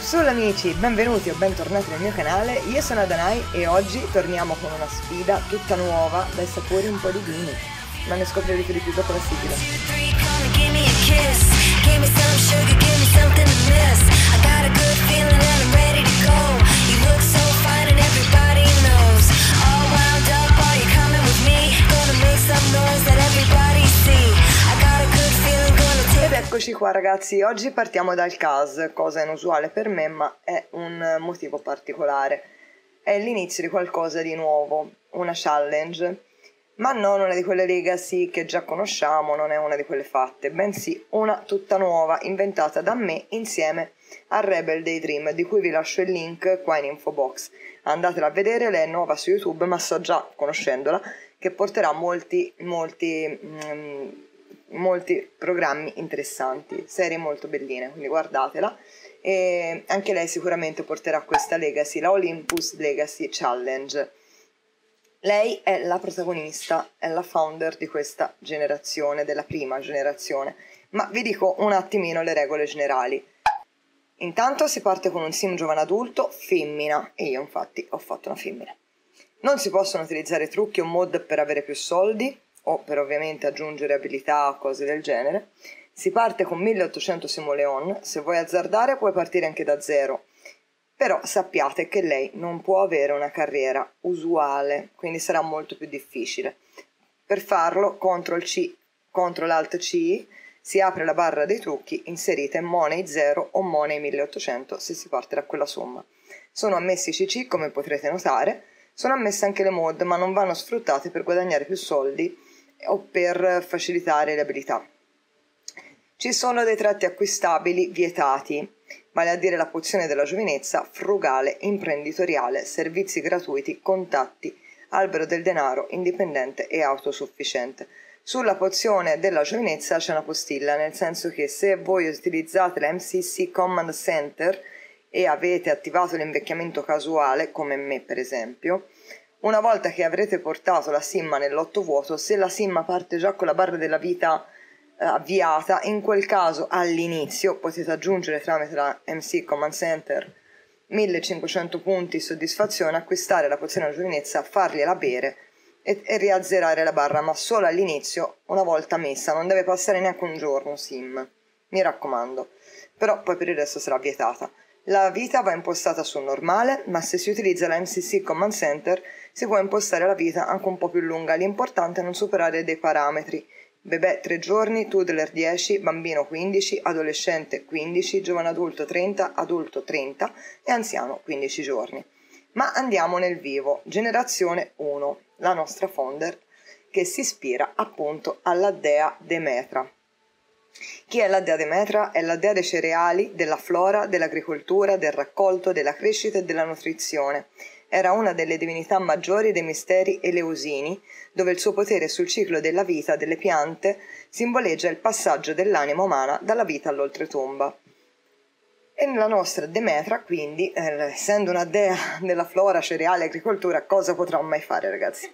Sup amici, benvenuti o bentornati nel mio canale, io sono Adanai e oggi torniamo con una sfida tutta nuova dai sapori un po' di vini, ma ne scoprirete di più dopo la sigla. Ed eccoci qua ragazzi, oggi partiamo dal CAS, cosa inusuale per me ma è un motivo particolare. È l'inizio di qualcosa di nuovo, una challenge, ma non una di quelle legacy che già conosciamo, non è una di quelle fatte, bensì una tutta nuova, inventata da me insieme a Rebel Daydream, di cui vi lascio il link qua in info box. Andatela a vedere, lei è nuova su YouTube, ma so già, conoscendola, che porterà molti, molti... Mm, molti programmi interessanti, serie molto belline, quindi guardatela. E anche lei sicuramente porterà questa Legacy, la Olympus Legacy Challenge. Lei è la protagonista, è la founder di questa generazione, della prima generazione. Ma vi dico un attimino le regole generali. Intanto si parte con un sim giovane adulto femmina e io infatti ho fatto una femmina. Non si possono utilizzare trucchi o mod per avere più soldi, o per ovviamente aggiungere abilità o cose del genere. Si parte con 1800 simoleon, se vuoi azzardare puoi partire anche da zero, però sappiate che lei non può avere una carriera usuale, quindi sarà molto più difficile. Per farlo, CTRL C, CTRL Alt C, si apre la barra dei trucchi, inserite Money 0 o Money 1800 se si parte da quella somma. Sono ammessi CC come potrete notare, sono ammesse anche le mod ma non vanno sfruttate per guadagnare più soldi o per facilitare le abilità. Ci sono dei tratti acquistabili vietati, vale a dire la pozione della giovinezza, frugale, imprenditoriale, servizi gratuiti, contatti, albero del denaro, indipendente e autosufficiente. Sulla pozione della giovinezza c'è una postilla, nel senso che se voi utilizzate la MCC Command Center e avete attivato l'invecchiamento casuale, come me per esempio, una volta che avrete portato la simma nell'otto vuoto, se la simma parte già con la barra della vita eh, avviata, in quel caso all'inizio potete aggiungere tramite la MC Command Center 1500 punti soddisfazione, acquistare la pozione della giovinezza, fargliela bere e, e riazzerare la barra, ma solo all'inizio, una volta messa, non deve passare neanche un giorno sim, mi raccomando. Però poi per il resto sarà vietata. La vita va impostata su normale, ma se si utilizza la MCC Command Center si può impostare la vita anche un po' più lunga. L'importante è non superare dei parametri. Bebè 3 giorni, toddler 10, bambino 15, adolescente 15, giovane adulto 30, adulto 30 e anziano 15 giorni. Ma andiamo nel vivo. Generazione 1, la nostra founder, che si ispira appunto alla dea Demetra. Chi è la dea Demetra? È la dea dei cereali, della flora, dell'agricoltura, del raccolto, della crescita e della nutrizione. Era una delle divinità maggiori dei misteri eleusini, dove il suo potere sul ciclo della vita delle piante simboleggia il passaggio dell'anima umana dalla vita all'oltretomba. E la nostra Demetra, quindi, eh, essendo una dea della flora, cereale e agricoltura, cosa potrà mai fare, ragazzi?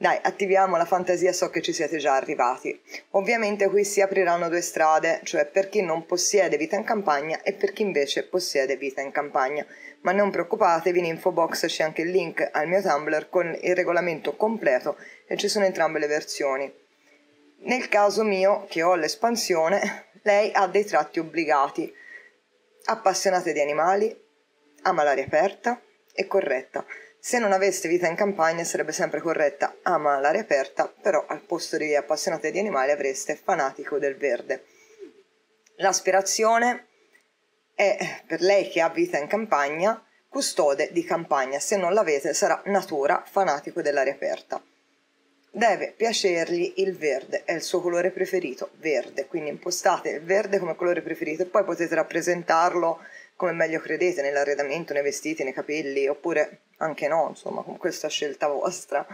Dai, attiviamo la fantasia, so che ci siete già arrivati. Ovviamente qui si apriranno due strade, cioè per chi non possiede vita in campagna e per chi invece possiede vita in campagna. Ma non preoccupatevi, in info box c'è anche il link al mio Tumblr con il regolamento completo e ci sono entrambe le versioni. Nel caso mio, che ho l'espansione, lei ha dei tratti obbligati. Appassionata di animali, ama l'aria aperta e corretta. Se non aveste vita in campagna sarebbe sempre corretta ama l'aria aperta, però al posto di appassionate di animali avreste fanatico del verde. L'aspirazione è per lei che ha vita in campagna custode di campagna, se non l'avete sarà natura fanatico dell'aria aperta. Deve piacergli il verde, è il suo colore preferito, verde, quindi impostate il verde come colore preferito e poi potete rappresentarlo come meglio credete nell'arredamento, nei vestiti, nei capelli, oppure anche no, insomma, con questa scelta vostra.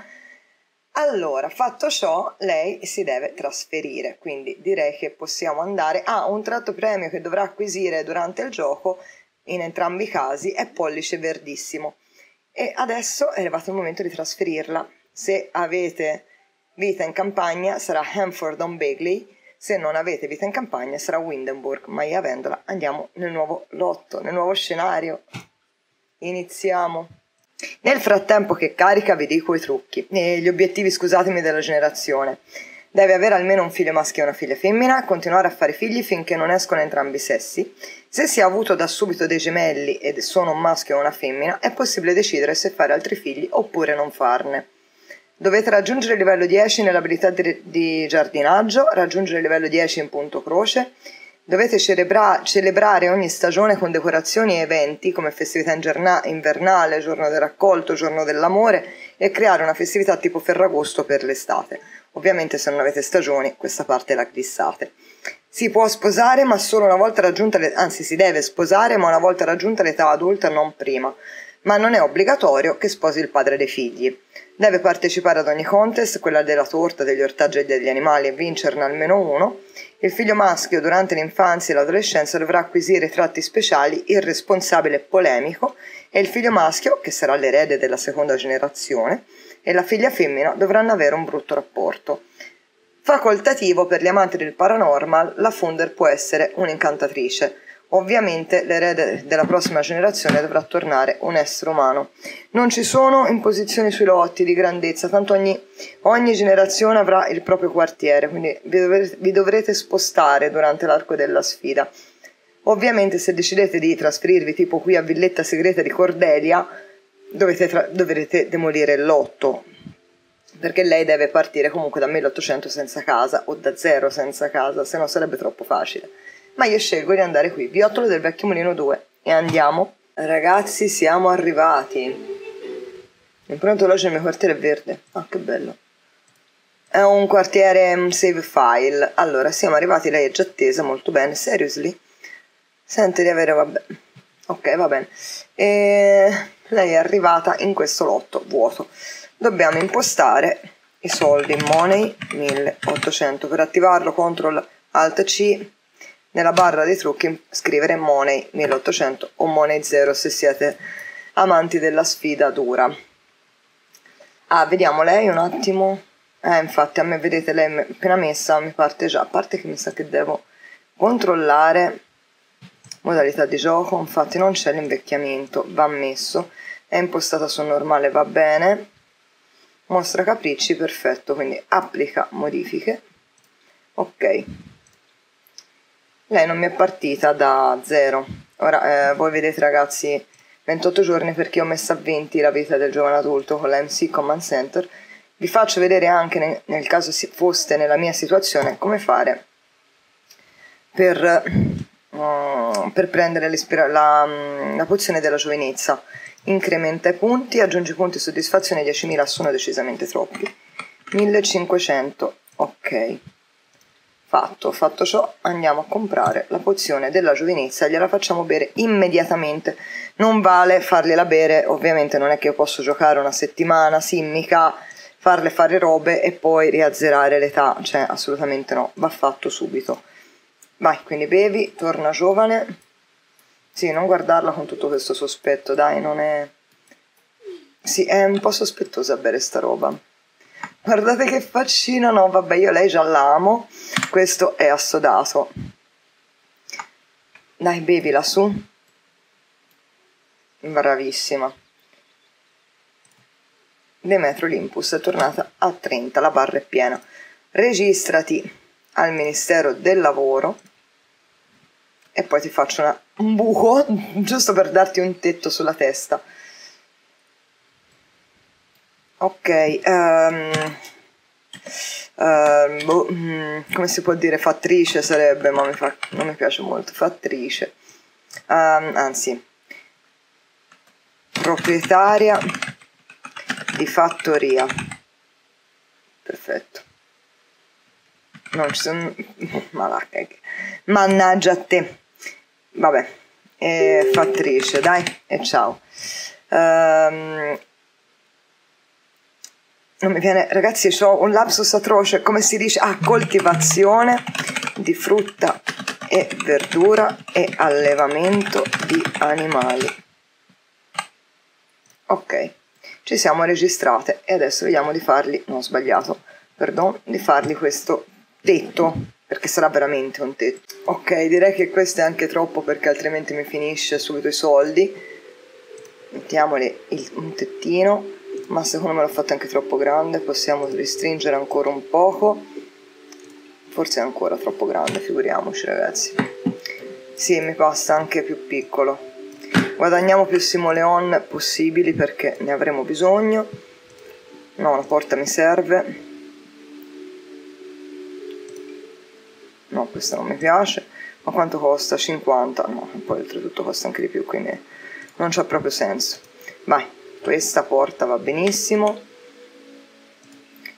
Allora, fatto ciò, lei si deve trasferire, quindi direi che possiamo andare a un tratto premio che dovrà acquisire durante il gioco, in entrambi i casi, è pollice verdissimo. E adesso è arrivato il momento di trasferirla. Se avete vita in campagna sarà Hanford on Bagley, Se non avete vita in campagna sarà Windenburg, ma io avendola andiamo nel nuovo lotto, nel nuovo scenario. Iniziamo. Nel frattempo che carica vi dico i trucchi e gli obiettivi, scusatemi, della generazione. Deve avere almeno un figlio maschio e una figlia femmina, continuare a fare figli finché non escono entrambi i sessi. Se si è avuto da subito dei gemelli ed sono un maschio o una femmina, è possibile decidere se fare altri figli oppure non farne. Dovete raggiungere il livello 10 nell'abilità di giardinaggio, raggiungere il livello 10 in punto croce, Dovete celebra- celebrare ogni stagione con decorazioni e eventi come festività ingerna- invernale, giorno del raccolto, giorno dell'amore e creare una festività tipo Ferragosto per l'estate. Ovviamente se non avete stagioni questa parte la glissate. Si può sposare ma solo una volta raggiunta l'età, anzi si deve sposare ma una volta raggiunta l'età adulta non prima, ma non è obbligatorio che sposi il padre dei figli. Deve partecipare ad ogni contest, quella della torta, degli ortaggi e degli animali e vincerne almeno uno. Il figlio maschio durante l'infanzia e l'adolescenza dovrà acquisire tratti speciali, irresponsabile e polemico, e il figlio maschio, che sarà l'erede della seconda generazione, e la figlia femmina dovranno avere un brutto rapporto. Facoltativo per gli amanti del paranormal, la Funder può essere un'incantatrice. Ovviamente l'erede della prossima generazione dovrà tornare un essere umano. Non ci sono imposizioni sui lotti di grandezza, tanto ogni, ogni generazione avrà il proprio quartiere, quindi vi dovrete, vi dovrete spostare durante l'arco della sfida. Ovviamente se decidete di trasferirvi tipo qui a Villetta Segreta di Cordelia, dovete tra- dovrete demolire il lotto, perché lei deve partire comunque da 1800 senza casa o da zero senza casa, se no sarebbe troppo facile ma io scelgo di andare qui, Viottolo del Vecchio Mulino 2, e andiamo. Ragazzi, siamo arrivati. Il pronto orologio del mio quartiere è verde. Ah, che bello. È un quartiere un save file. Allora, siamo arrivati, lei è già attesa, molto bene. Seriously? Sente di avere, vabbè. Ok, va bene. E lei è arrivata in questo lotto vuoto. Dobbiamo impostare i soldi money 1800 per attivarlo. Control Alt C nella barra dei trucchi scrivere Money 1800 o Money 0 se siete amanti della sfida dura. Ah, vediamo lei un attimo. Eh, infatti a me vedete lei appena messa mi parte già, a parte che mi sa che devo controllare modalità di gioco, infatti non c'è l'invecchiamento, va messo, è impostata su normale, va bene, mostra capricci, perfetto, quindi applica modifiche, ok. Lei non mi è partita da zero. Ora, eh, voi vedete ragazzi, 28 giorni perché ho messo a 20 la vita del giovane adulto con la MC Command Center. Vi faccio vedere anche nel, nel caso foste nella mia situazione come fare per, uh, per prendere la, la pozione della giovinezza. Incrementa i punti, aggiungi punti soddisfazione 10.000 sono decisamente troppi. 1500, ok. Fatto, fatto ciò, andiamo a comprare la pozione della giovinezza e gliela facciamo bere immediatamente. Non vale fargliela bere, ovviamente non è che io posso giocare una settimana, simmica, farle fare robe e poi riazzerare l'età, cioè assolutamente no, va fatto subito. Vai, quindi bevi, torna giovane. Sì, non guardarla con tutto questo sospetto, dai, non è... Sì, è un po' sospettosa bere sta roba. Guardate che faccino, no, vabbè, io lei già l'amo. Questo è assodato. Dai, bevi lassù. Bravissima. Demetro Olympus è tornata a 30, la barra è piena. Registrati al Ministero del Lavoro e poi ti faccio una, un buco giusto per darti un tetto sulla testa. Ok, um, uh, boh, mm, come si può dire fattrice sarebbe, ma mi fa, non mi piace molto, fattrice, um, anzi, proprietaria di fattoria, perfetto, non ci sono, mannaggia a te, vabbè, e fattrice, dai, e ciao. Um, non mi viene, ragazzi, ho un lapsus atroce, come si dice? Ah, coltivazione di frutta e verdura e allevamento di animali. Ok, ci siamo registrate e adesso vediamo di farli, non ho sbagliato, perdon, di farli questo tetto perché sarà veramente un tetto. Ok, direi che questo è anche troppo perché altrimenti mi finisce subito i soldi. Mettiamoli il, un tettino, ma secondo me l'ho fatto anche troppo grande, possiamo ristringere ancora un poco. Forse è ancora troppo grande, figuriamoci ragazzi. Sì, mi basta anche più piccolo. Guadagniamo più simoleon possibili perché ne avremo bisogno. No, una porta mi serve. no questa non mi piace ma quanto costa? 50 no poi oltretutto costa anche di più quindi non c'ha proprio senso vai questa porta va benissimo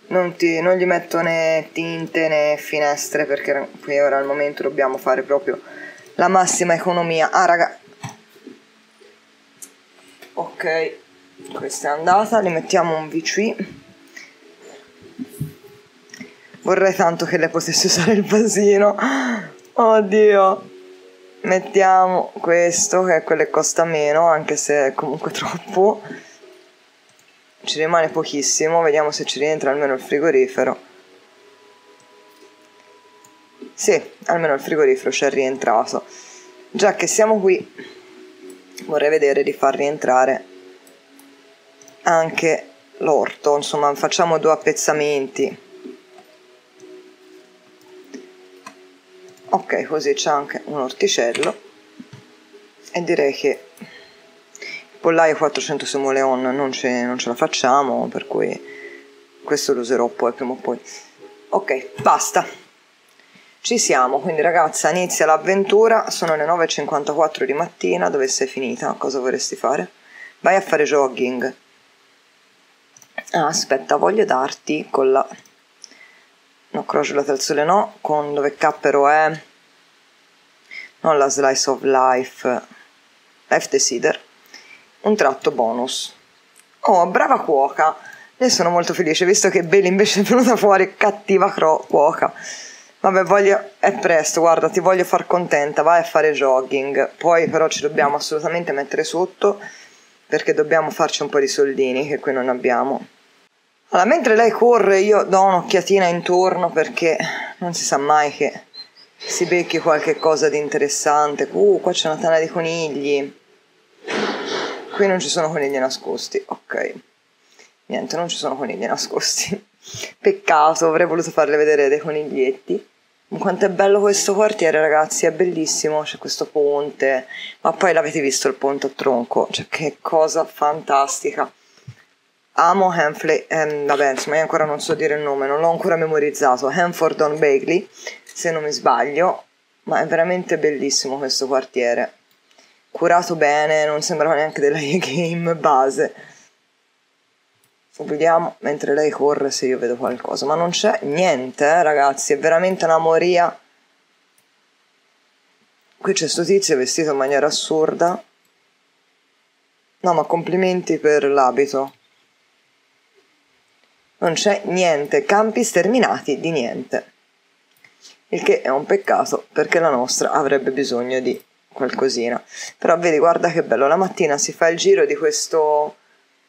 non, ti, non gli metto né tinte né finestre perché qui ora al momento dobbiamo fare proprio la massima economia ah raga ok questa è andata li mettiamo un VC Vorrei tanto che lei potesse usare il vasino. Oddio. Mettiamo questo, che è quello che costa meno, anche se è comunque troppo. Ci rimane pochissimo, vediamo se ci rientra almeno il frigorifero. Sì, almeno il frigorifero ci è rientrato. Già che siamo qui, vorrei vedere di far rientrare anche l'orto. Insomma, facciamo due appezzamenti. ok così c'è anche un orticello e direi che pollaio 400 simoleon non ce, non ce la facciamo per cui questo lo userò poi prima o poi. Ok basta. Ci siamo. Quindi ragazza inizia l'avventura. Sono le 9.54 di mattina. Dove sei finita? Cosa vorresti fare? vai a fare jogging. Ah, aspetta voglio darti con la no crociolata al sole no. Con dove cappero è? Non la slice of life. Life decider un tratto bonus. Oh brava cuoca. Ne sono molto felice visto che Bailey invece è venuta fuori cattiva cro- cuoca. Vabbè voglio è presto guarda ti voglio far contenta vai a fare jogging. Poi però ci dobbiamo assolutamente mettere sotto perché dobbiamo farci un po' di soldini che qui non abbiamo. Allora, mentre lei corre io do un'occhiatina intorno perché non si sa mai che si becchi qualche cosa di interessante. Uh, qua c'è una tana di conigli. Qui non ci sono conigli nascosti. Ok. Niente, non ci sono conigli nascosti. Peccato, avrei voluto farle vedere dei coniglietti. Quanto è bello questo quartiere, ragazzi, è bellissimo. C'è questo ponte, ma poi l'avete visto il ponte a tronco? Cioè, che cosa fantastica amo Hanfley, ehm, vabbè insomma io ancora non so dire il nome, non l'ho ancora memorizzato, Hanford on Bagley, se non mi sbaglio, ma è veramente bellissimo questo quartiere, curato bene, non sembrava neanche della game base. Vediamo mentre lei corre se io vedo qualcosa, ma non c'è niente eh, ragazzi, è veramente una moria. Qui c'è sto tizio vestito in maniera assurda. No, ma complimenti per l'abito non c'è niente, campi sterminati di niente. Il che è un peccato perché la nostra avrebbe bisogno di qualcosina. Però vedi, guarda che bello, la mattina si fa il giro di questo,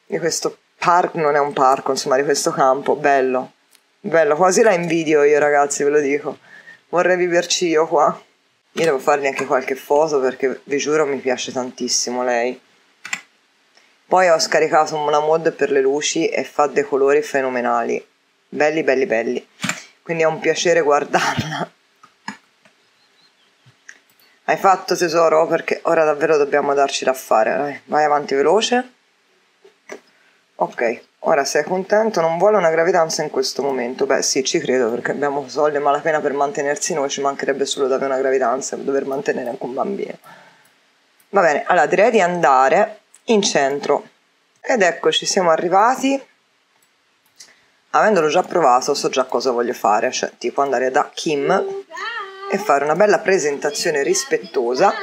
di questo parco, non è un parco, insomma, di questo campo, bello, bello, quasi la invidio io ragazzi, ve lo dico. Vorrei viverci io qua. Io devo fargli anche qualche foto perché vi giuro mi piace tantissimo lei. Poi ho scaricato una mod per le luci e fa dei colori fenomenali. Belli, belli, belli. Quindi è un piacere guardarla. Hai fatto tesoro? Perché ora davvero dobbiamo darci da fare. Vai, avanti veloce. Ok, ora sei contento? Non vuole una gravidanza in questo momento? Beh sì, ci credo perché abbiamo soldi e malapena per mantenersi noi, ci mancherebbe solo da avere una gravidanza per dover mantenere anche un bambino. Va bene, allora direi di andare in centro. Ed eccoci, siamo arrivati. Avendolo già provato, so già cosa voglio fare, cioè tipo andare da Kim e fare una bella presentazione rispettosa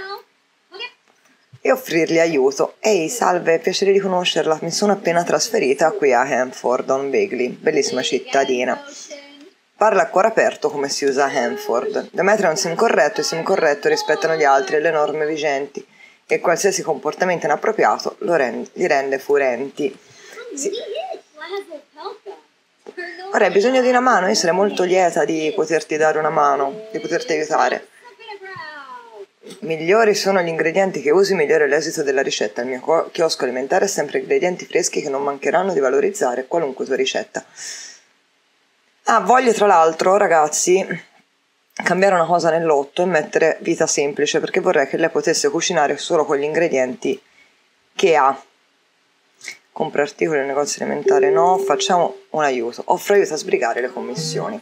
e offrirgli aiuto. Ehi, salve, piacere di conoscerla. Mi sono appena trasferita qui a Hanford on Bagley, bellissima cittadina. Parla a cuore aperto come si usa a Hanford. Demetria è un sim corretto e sim corretto rispettano gli altri e le norme vigenti e qualsiasi comportamento inappropriato rende, li rende furenti. Sì. Ora hai bisogno di una mano, io sarei molto lieta di poterti dare una mano, di poterti aiutare. Migliori sono gli ingredienti che usi, migliore l'esito della ricetta. Il mio chiosco alimentare ha sempre ingredienti freschi che non mancheranno di valorizzare qualunque tua ricetta. Ah, voglio tra l'altro, ragazzi, cambiare una cosa nel lotto e mettere vita semplice perché vorrei che lei potesse cucinare solo con gli ingredienti che ha. Compra articoli nel negozio alimentare no, facciamo un aiuto. Offro aiuto a sbrigare le commissioni.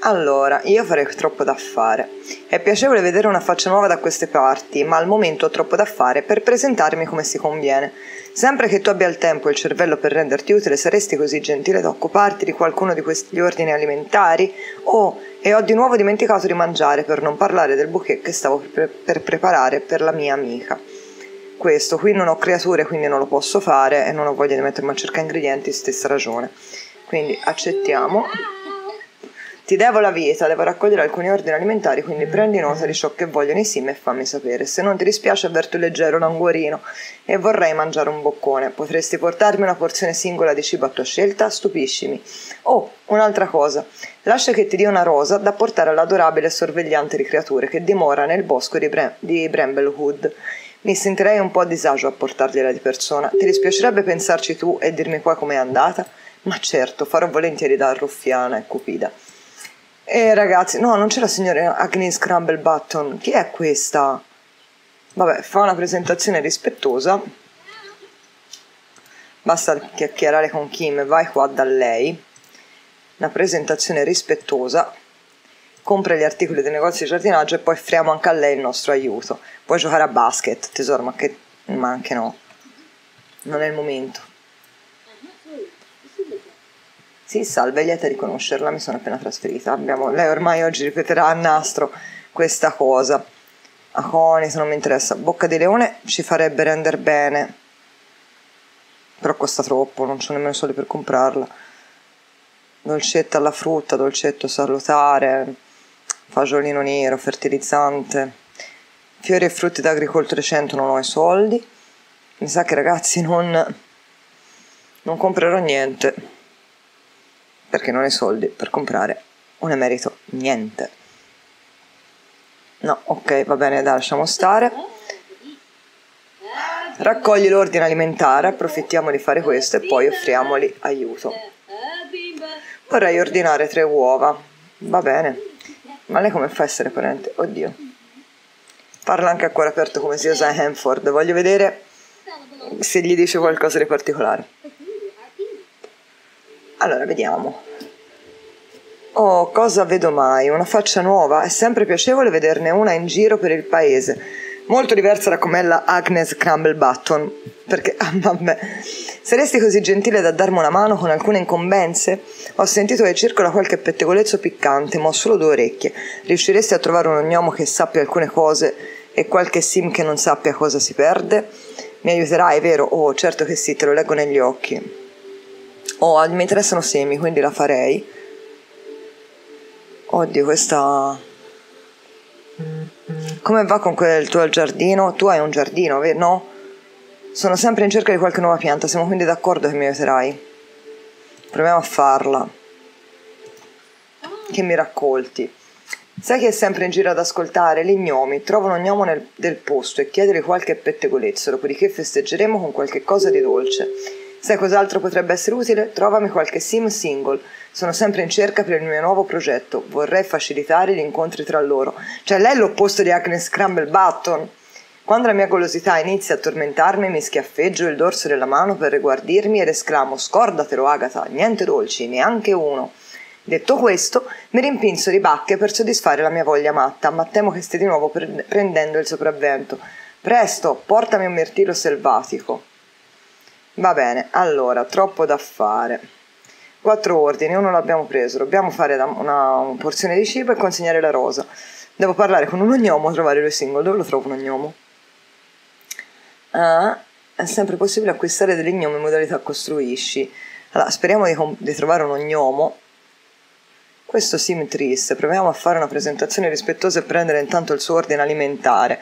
Allora, io farei troppo da fare. È piacevole vedere una faccia nuova da queste parti, ma al momento ho troppo da fare per presentarmi come si conviene. Sempre che tu abbia il tempo e il cervello per renderti utile, saresti così gentile da occuparti di qualcuno di questi ordini alimentari? Oh, e ho di nuovo dimenticato di mangiare per non parlare del bouquet che stavo per, per preparare per la mia amica. Questo, qui non ho creature, quindi non lo posso fare e non ho voglia di mettermi a cercare ingredienti, stessa ragione. Quindi accettiamo. Ti devo la vita, devo raccogliere alcuni ordini alimentari, quindi prendi nota di ciò che vogliono i sim e fammi sapere. Se non ti dispiace avverto il leggero languorino e vorrei mangiare un boccone. Potresti portarmi una porzione singola di cibo a tua scelta? Stupiscimi. Oh, un'altra cosa. Lascia che ti dia una rosa da portare all'adorabile sorvegliante di creature che dimora nel bosco di, Bre- di Bramblewood. Mi sentirei un po' a disagio a portargliela di persona. Ti dispiacerebbe pensarci tu e dirmi poi com'è andata? Ma certo, farò volentieri da ruffiana e cupida. E ragazzi, no, non c'è la signora Agnes Crumble Button. Chi è questa? Vabbè, fa una presentazione rispettosa. Basta chiacchierare con Kim, vai qua da lei. Una presentazione rispettosa. Compra gli articoli dei negozi di giardinaggio e poi offriamo anche a lei il nostro aiuto. Puoi giocare a basket, tesoro, ma, che... ma anche no. Non è il momento. Sì, salve, lieta di conoscerla, mi sono appena trasferita. Abbiamo, lei ormai oggi ripeterà a nastro questa cosa. Aconi, se non mi interessa. Bocca di leone ci farebbe rendere bene. Però costa troppo, non c'ho nemmeno soldi per comprarla. Dolcetto alla frutta, dolcetto salutare, fagiolino nero, fertilizzante. Fiori e frutti d'agricoltura 100 non ho i soldi. Mi sa che ragazzi non, non comprerò niente perché non hai soldi per comprare un emerito niente. No, ok, va bene, dai, lasciamo stare. Raccogli l'ordine alimentare, approfittiamo di fare questo e poi offriamoli aiuto. Vorrei ordinare tre uova. Va bene. Ma lei come fa a essere parente? Oddio. Parla anche a cuore aperto come usa a Hanford. Voglio vedere se gli dice qualcosa di particolare. Allora, vediamo. Oh, cosa vedo mai? Una faccia nuova? È sempre piacevole vederne una in giro per il paese. Molto diversa da com'è la Agnes Crumble Button. Perché, ah, vabbè. Saresti così gentile da darmi una mano con alcune incombenze? Ho sentito che circola qualche pettegolezzo piccante, ma ho solo due orecchie. Riusciresti a trovare un gnomo che sappia alcune cose e qualche sim che non sappia cosa si perde? Mi aiuterai, vero? Oh, certo che sì, te lo leggo negli occhi. Oh, mi interessano semi, quindi la farei. Oddio, questa... Come va con quel tuo giardino? Tu hai un giardino? No? Sono sempre in cerca di qualche nuova pianta, siamo quindi d'accordo che mi aiuterai. Proviamo a farla. Che mi raccolti. Sai che è sempre in giro ad ascoltare? Gli gnomi. Trova un gnomo nel, del posto e chiedere qualche pettegolezzo, dopodiché festeggeremo con qualche cosa di dolce. Sai cos'altro potrebbe essere utile? Trovami qualche sim single. Sono sempre in cerca per il mio nuovo progetto. Vorrei facilitare gli incontri tra loro. Cioè, lei è l'opposto di Agnes Scramble Button. Quando la mia golosità inizia a tormentarmi, mi schiaffeggio il dorso della mano per riguardirmi ed esclamo: Scordatelo, Agata, niente dolci, neanche uno. Detto questo, mi rimpinzo di bacche per soddisfare la mia voglia matta, ma temo che stia di nuovo prendendo il sopravvento. Presto, portami un mirtillo selvatico. Va bene, allora, troppo da fare. Quattro ordini, uno l'abbiamo preso, dobbiamo fare una, una porzione di cibo e consegnare la rosa. Devo parlare con un ognomo, trovare due single. Dove lo trovo un ognomo? Ah, è sempre possibile acquistare degli gnomi in modalità costruisci. Allora, speriamo di, di trovare un ognomo. Questo sim triste, proviamo a fare una presentazione rispettosa e prendere intanto il suo ordine alimentare.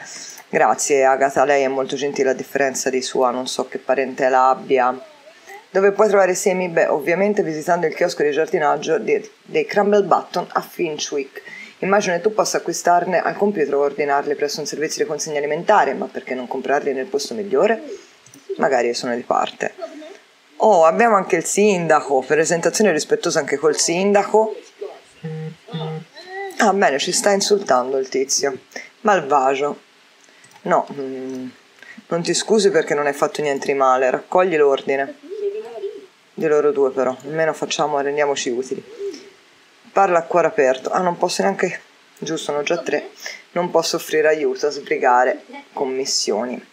Grazie Agatha, lei è molto gentile a differenza di sua, non so che parentela abbia. Dove puoi trovare semi? Beh, ovviamente visitando il chiosco di giardinaggio dei Crumble Button a Finchwick. Immagino che tu possa acquistarne al computer o ordinarli presso un servizio di consegna alimentare, ma perché non comprarli nel posto migliore? Magari sono di parte. Oh, abbiamo anche il sindaco, presentazione rispettosa anche col sindaco. Ah, bene, ci sta insultando il tizio. Malvagio. No, mm, non ti scusi perché non hai fatto niente di male, raccogli l'ordine. Di loro due però, almeno facciamo, rendiamoci utili. Parla a cuore aperto. Ah, non posso neanche... Giusto, sono già tre. Non posso offrire aiuto a sbrigare commissioni.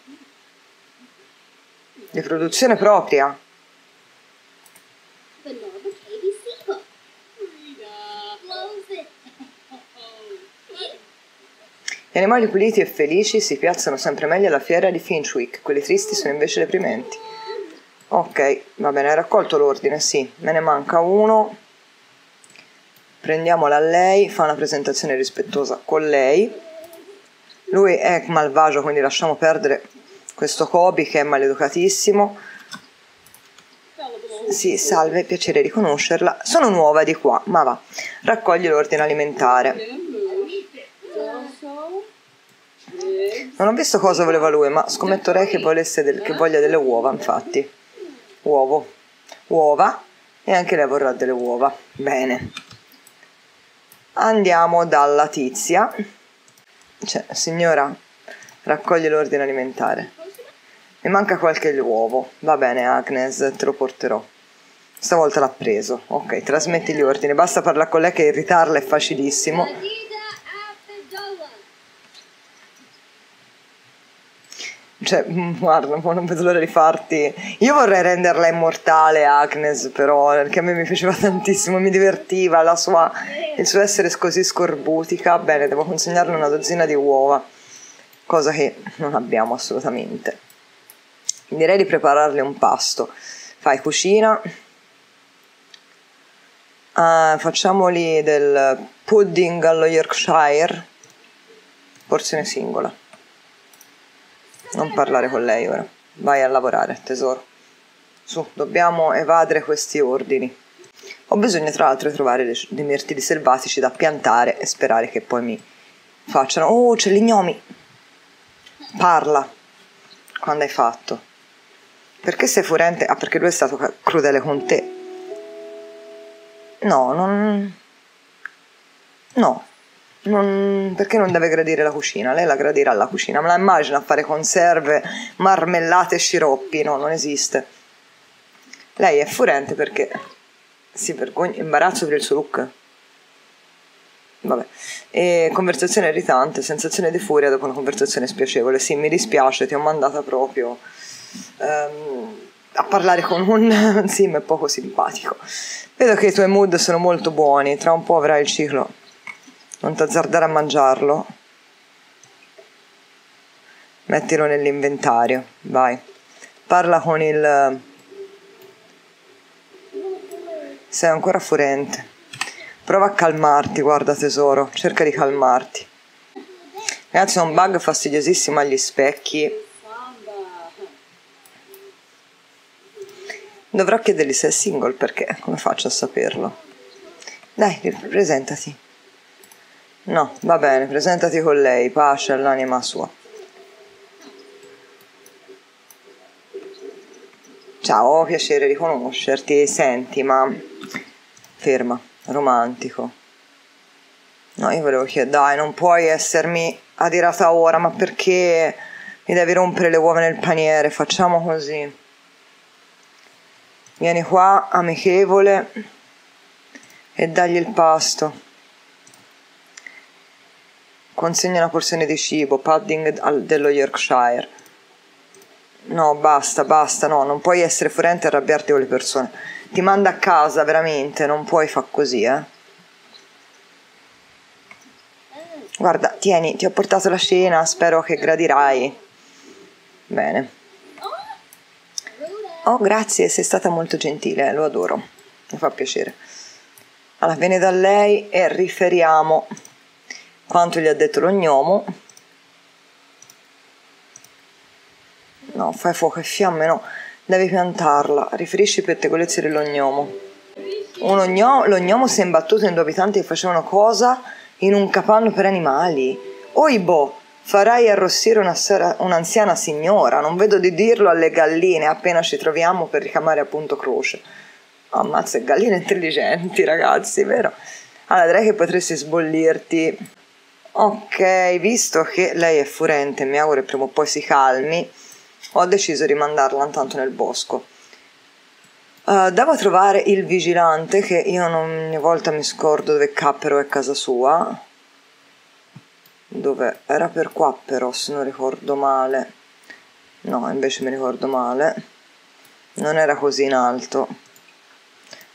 Di produzione propria. Gli animali puliti e felici si piazzano sempre meglio alla fiera di Finchwick, quelli tristi sono invece deprimenti. Ok, va bene, hai raccolto l'ordine, sì, me ne manca uno. Prendiamola a lei, fa una presentazione rispettosa con lei. Lui è malvagio, quindi lasciamo perdere questo Kobe che è maleducatissimo. Sì, salve, piacere di conoscerla. Sono nuova di qua, ma va. Raccogli l'ordine alimentare. Non ho visto cosa voleva lui, ma scommetterei che, del, che voglia delle uova, infatti. Uovo. Uova. E anche lei vorrà delle uova. Bene. Andiamo dalla tizia. Cioè, signora, raccoglie l'ordine alimentare. Mi manca qualche uovo. Va bene, Agnes, te lo porterò. Stavolta l'ha preso. Ok, trasmetti gli ordini. Basta parlare con lei che irritarla è facilissimo. Cioè, guarda, non vedo l'ora di farti. Io vorrei renderla immortale, Agnes, però, perché a me mi piaceva tantissimo, mi divertiva sua, il suo essere così scorbutica. Bene, devo consegnarle una dozzina di uova, cosa che non abbiamo assolutamente. Direi di prepararle un pasto. Fai cucina. Uh, facciamoli del pudding allo Yorkshire, porzione singola. Non parlare con lei ora. Vai a lavorare, tesoro. Su, dobbiamo evadere questi ordini. Ho bisogno tra l'altro di trovare dei mirtili selvatici da piantare e sperare che poi mi facciano... Oh, c'è l'ignomi! Parla. Quando hai fatto? Perché sei furente? Ah, perché lui è stato crudele con te. No, non... No, non, perché non deve gradire la cucina? Lei la gradirà la cucina. Me la immagino a fare conserve, marmellate e sciroppi. No, non esiste. Lei è furente perché si vergogna, imbarazzo per il suo look. Vabbè. E conversazione irritante, sensazione di furia dopo una conversazione spiacevole. Sì, mi dispiace, ti ho mandata proprio um, a parlare con un sim poco simpatico. Vedo che i tuoi mood sono molto buoni, tra un po' avrai il ciclo non t'azzardare a mangiarlo. Mettilo nell'inventario, vai. Parla con il... Sei ancora furente. Prova a calmarti, guarda tesoro, cerca di calmarti. Ragazzi, è un bug fastidiosissimo agli specchi. Dovrò chiedergli se è single perché come faccio a saperlo? Dai, presentati. No, va bene, presentati con lei, pace all'anima sua. Ciao, piacere di conoscerti. Senti, ma ferma, romantico. No, io volevo chiedere, dai, non puoi essermi adirata ora, ma perché mi devi rompere le uova nel paniere? Facciamo così. Vieni qua, amichevole, e dagli il pasto. Consegna una porzione di cibo, pudding dello Yorkshire. No, basta, basta, no, non puoi essere furente e arrabbiarti con le persone. Ti manda a casa, veramente, non puoi far così, eh. Guarda, tieni, ti ho portato la cena, spero che gradirai. Bene. Oh, grazie, sei stata molto gentile, lo adoro. Mi fa piacere. Allora, vieni da lei e riferiamo quanto gli ha detto lo gnomo no fai fuoco e fiamme no Devi piantarla. Riferisci pettegolezzi dell'ognomo. Un ogno- l'ognomo si è imbattuto in due abitanti che facevano cosa in un capanno per animali. Oibo, farai arrossire una sera- un'anziana signora. Non vedo di dirlo alle galline appena ci troviamo per ricamare appunto croce. Ammazza, galline intelligenti, ragazzi, vero? Allora, direi che potresti sbollirti. Ok, visto che lei è furente, mi auguro che prima o poi si calmi, ho deciso di mandarla intanto nel bosco. Uh, devo trovare il vigilante che io non, ogni volta mi scordo dove cappero è casa sua. Dove era per qua però se non ricordo male. No, invece mi ricordo male. Non era così in alto.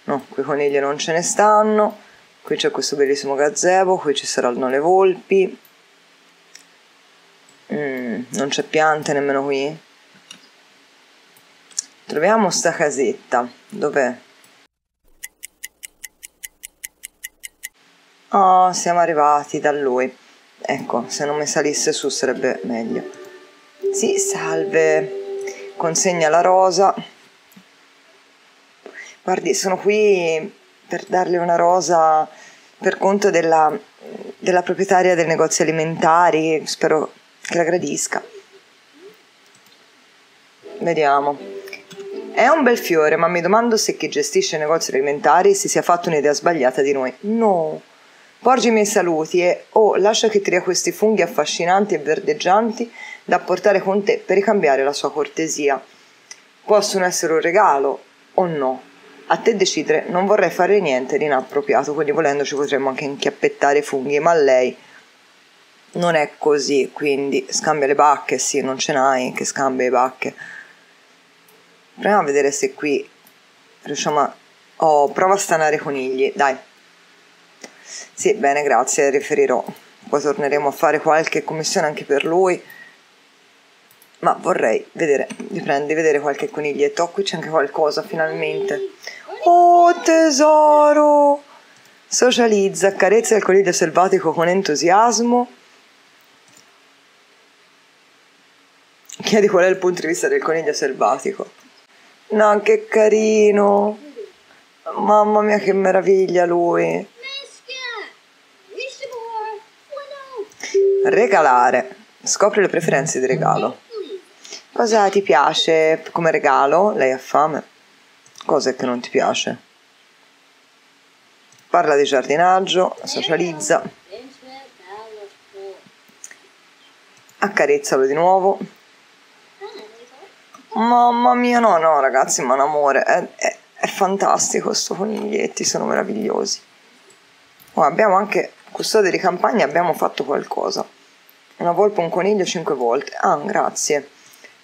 No, qui conigli non ce ne stanno. Qui c'è questo bellissimo gazebo, qui ci saranno le volpi. Mm, non c'è piante nemmeno qui. Troviamo sta casetta. Dov'è? Oh, siamo arrivati da lui. Ecco, se non mi salisse su sarebbe meglio. Sì, salve. Consegna la rosa. Guardi, sono qui per darle una rosa per conto della, della proprietaria del negozio alimentari. Spero che la gradisca. Vediamo. È un bel fiore, ma mi domando se chi gestisce i negozi alimentari si sia fatto un'idea sbagliata di noi. No. Porgi i miei saluti e, oh, lascia che tria questi funghi affascinanti e verdeggianti da portare con te per ricambiare la sua cortesia. Possono essere un regalo o no. A te decidere, non vorrei fare niente di inappropriato, quindi volendo ci potremmo anche inchiappettare i funghi, ma lei non è così, quindi scambia le bacche, sì, non ce n'hai che scambia le bacche. Proviamo a vedere se qui riusciamo a... Oh, prova a stanare conigli, dai. Sì, bene, grazie, riferirò. Poi torneremo a fare qualche commissione anche per lui. Ma vorrei vedere, riprendi, vedere qualche coniglietto. Oh, qui c'è anche qualcosa, finalmente. Tesoro! Socializza, accarezza il coniglio selvatico con entusiasmo. Chiedi qual è il punto di vista del coniglio selvatico. No, che carino. Mamma mia, che meraviglia lui. Regalare. Scopri le preferenze di regalo. Cosa ti piace come regalo? Lei ha fame. Cosa è che non ti piace? Parla di giardinaggio, socializza. Accarezzalo di nuovo. Mamma mia, no, no, ragazzi, ma un amore, è, è, è fantastico questo coniglietti, sono meravigliosi. Oh, abbiamo anche, custode di campagna, abbiamo fatto qualcosa. Una volpe, un coniglio, cinque volte. Ah, grazie.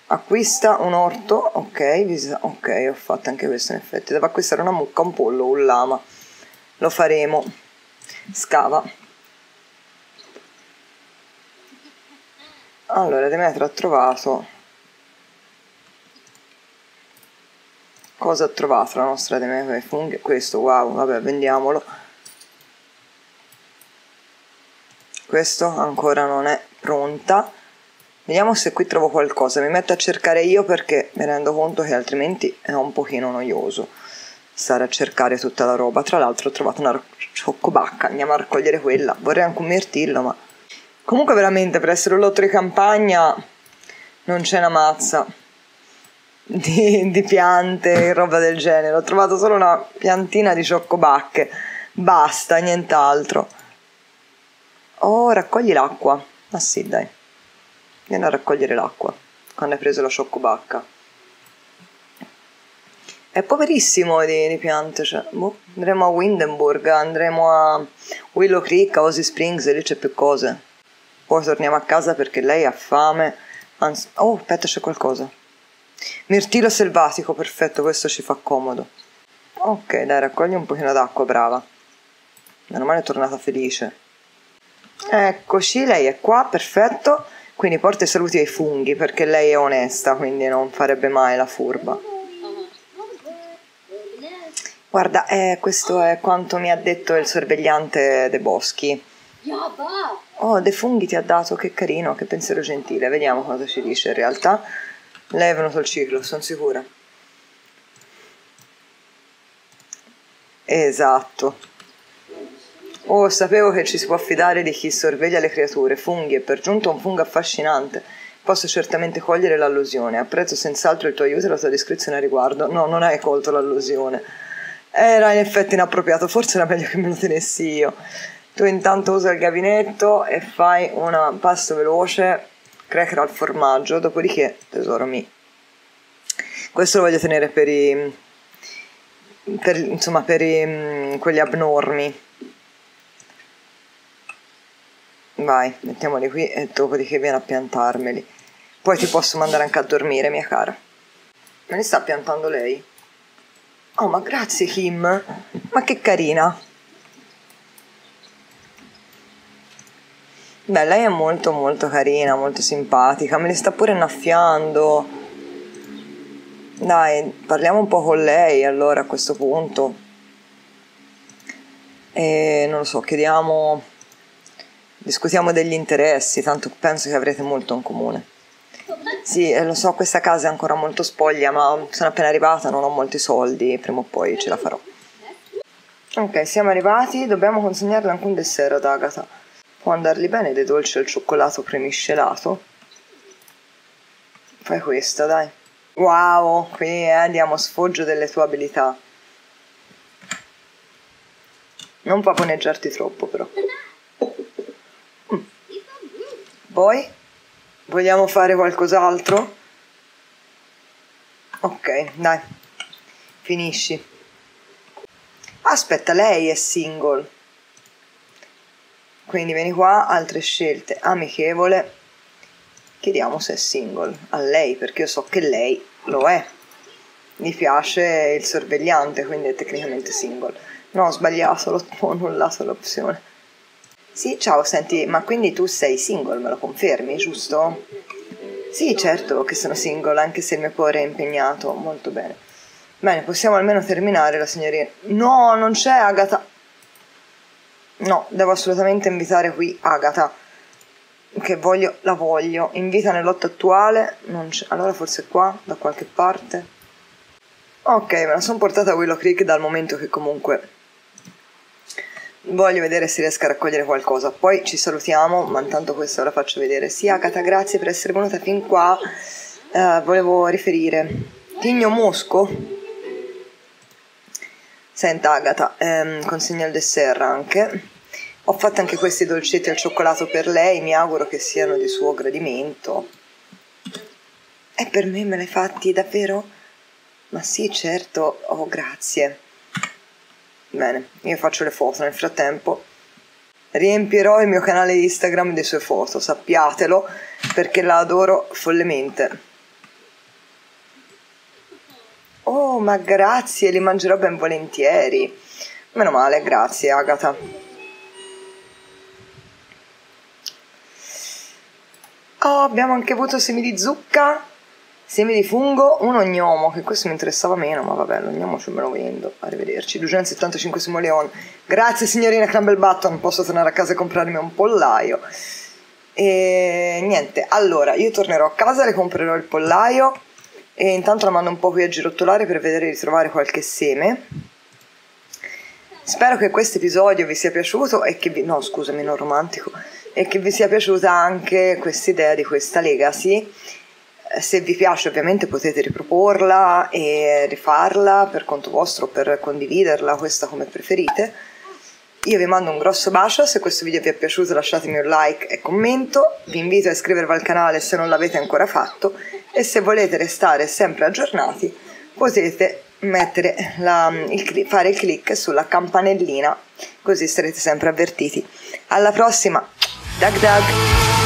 Acquista un orto, ok, ok, ho fatto anche questo in effetti. Devo acquistare una mucca, un pollo, un lama. Lo faremo. Scava. Allora, Demetro ha trovato. Cosa ha trovato la nostra Demetria funghi? Questo wow vabbè vendiamolo. Questo ancora non è pronta. Vediamo se qui trovo qualcosa. Mi metto a cercare io perché mi rendo conto che altrimenti è un pochino noioso stare a cercare tutta la roba tra l'altro ho trovato una cioccobacca andiamo a raccogliere quella vorrei anche un mirtillo ma comunque veramente per essere un lotto di campagna non c'è una mazza di, di piante e roba del genere. Ho trovato solo una piantina di cioccobacche. Basta, nient'altro. Oh, raccogli l'acqua. Ah sì, dai. Vieni a raccogliere l'acqua quando hai preso la cioccobacca. È poverissimo di, di piante. Cioè, boh, andremo a Windenburg, andremo a Willow Creek, a Ozzy Springs, lì c'è più cose. Poi torniamo a casa perché lei ha fame. Anzi, oh, aspetta, c'è qualcosa. Mirtillo selvatico, perfetto, questo ci fa comodo. Ok, dai, raccogli un pochino d'acqua, brava. Meno male è tornata felice. Eccoci, lei è qua, perfetto. Quindi porta i saluti ai funghi perché lei è onesta, quindi non farebbe mai la furba. Guarda, eh, questo è quanto mi ha detto il sorvegliante De Boschi. Oh, De Funghi ti ha dato, che carino, che pensiero gentile. Vediamo cosa ci dice in realtà. Lei è venuto al ciclo, sono sicura. Esatto. Oh, sapevo che ci si può fidare di chi sorveglia le creature, funghi è per giunto un fungo affascinante. Posso certamente cogliere l'allusione. Apprezzo senz'altro il tuo aiuto e la tua descrizione a riguardo. No, non hai colto l'allusione. Era in effetti inappropriato, forse era meglio che me lo tenessi io. Tu intanto usa il gabinetto e fai un pasto veloce, cracker al formaggio, dopodiché, tesoro mio, questo lo voglio tenere per i... Per, insomma, per i, quelli abnormi Vai, mettiamoli qui e dopodiché viene a piantarmeli. Poi ti posso mandare anche a dormire, mia cara. Me li sta piantando lei? Oh, ma grazie Kim. Ma che carina. Beh, lei è molto molto carina, molto simpatica, me li sta pure innaffiando. Dai, parliamo un po' con lei allora a questo punto. E non lo so, chiediamo discutiamo degli interessi, tanto penso che avrete molto in comune. Sì, eh, lo so, questa casa è ancora molto spoglia, ma sono appena arrivata, non ho molti soldi, prima o poi ce la farò. Ok, siamo arrivati, dobbiamo consegnarle anche un dessert ad Agatha. Può andargli bene dei dolci al cioccolato premiscelato? Fai questa, dai. Wow, qui eh, andiamo sfoggio delle tue abilità. Non pavoneggiarti troppo, però. Poi vogliamo fare qualcos'altro? Ok, dai, finisci. Aspetta, lei è single. Quindi vieni qua, altre scelte. Amichevole. Chiediamo se è single. A lei, perché io so che lei lo è. Mi piace il sorvegliante, quindi è tecnicamente single. No, ho sbagliato, ho annullato l'opzione. Sì, ciao, senti, ma quindi tu sei single, me lo confermi, giusto? Sì, certo che sono single, anche se il mio cuore è impegnato, molto bene. Bene, possiamo almeno terminare la signorina. No, non c'è Agata. No, devo assolutamente invitare qui Agata. Che voglio, la voglio. Invita nel lotto attuale. Non c'è. Allora forse qua, da qualche parte. Ok, me la sono portata a Willow Creek dal momento che comunque voglio vedere se riesco a raccogliere qualcosa. Poi ci salutiamo, ma intanto questo la faccio vedere. Sì, Agata, grazie per essere venuta fin qua. Uh, volevo riferire. Tigno Mosco. Senta, Agata, ehm, consegna il dessert anche. Ho fatto anche questi dolcetti al cioccolato per lei, mi auguro che siano di suo gradimento. E per me me l'hai fatti davvero? Ma sì, certo. Oh, grazie. Bene, io faccio le foto nel frattempo. Riempirò il mio canale Instagram di sue foto, sappiatelo, perché la adoro follemente. Oh, ma grazie, li mangerò ben volentieri. Meno male, grazie Agata. Oh, abbiamo anche avuto semi di zucca. Semi di fungo, un ognomo, che questo mi interessava meno, ma vabbè, l'ognomo ce me lo vendo. Arrivederci. 275 simoleon. Grazie signorina Crumble Button, posso tornare a casa e comprarmi un pollaio. E niente, allora, io tornerò a casa, le comprerò il pollaio e intanto la mando un po' qui a girottolare per vedere di trovare qualche seme. Spero che questo episodio vi sia piaciuto e che vi... no, scusami, non romantico. E che vi sia piaciuta anche questa idea di questa legacy se vi piace ovviamente potete riproporla e rifarla per conto vostro, per condividerla, questa come preferite. Io vi mando un grosso bacio, se questo video vi è piaciuto lasciatemi un like e commento, vi invito a iscrivervi al canale se non l'avete ancora fatto e se volete restare sempre aggiornati potete la, il, fare il click sulla campanellina così sarete sempre avvertiti. Alla prossima, Dag Dag!